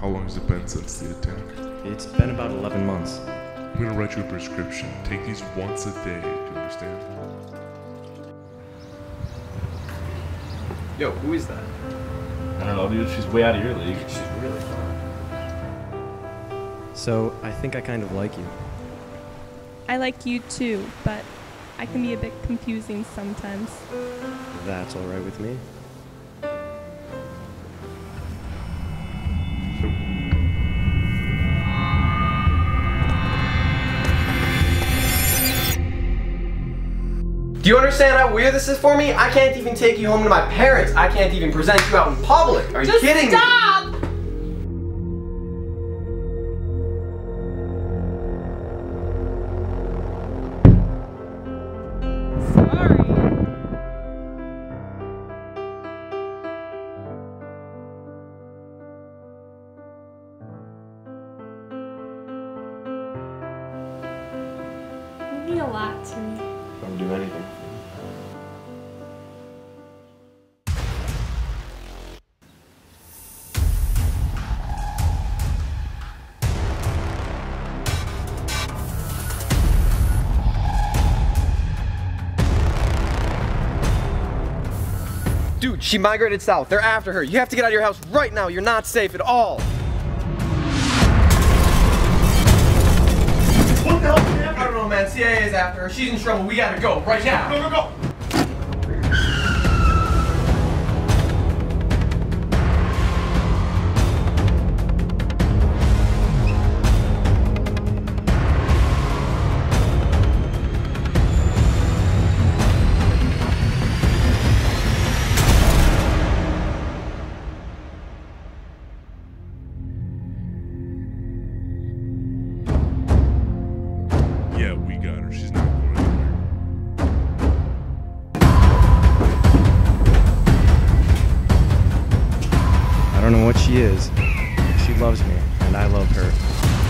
How long has it been since the attack? It's been about 11 months. I'm gonna write you a prescription. Take these once a day. Do you understand? Yo, who is that? I don't know, dude. She's way out of your league. She's really fun. So, I think I kind of like you. I like you too, but I can be a bit confusing sometimes. That's alright with me. Do you understand how weird this is for me? I can't even take you home to my parents. I can't even present you out in public. Are you Just kidding me? stop! Sorry. You mean a lot to me. I would do anything. Dude, she migrated south. They're after her. You have to get out of your house right now. You're not safe at all. Is after. She's in trouble. We gotta go right now. Go, go, go. Her. She's not going anywhere. I don't know what she is. She loves me, and I love her.